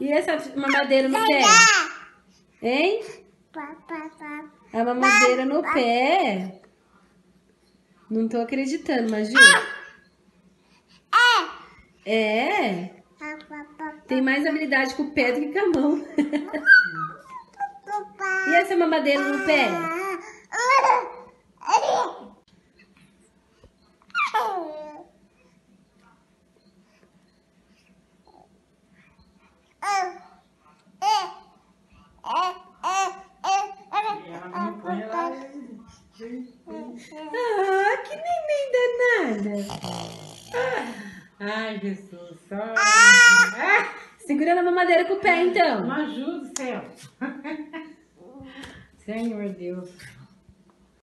E essa mamadeira no pé? Hein? A mamadeira no pé? Não tô acreditando, Maju. É? Tem mais habilidade com o pé do que com a mão. e essa mamadeira no pé? Danada. Ai, Jesus. Ai. Ah, Segura na mamadeira com o pé, então. me ajuda, céu. Senhor Deus.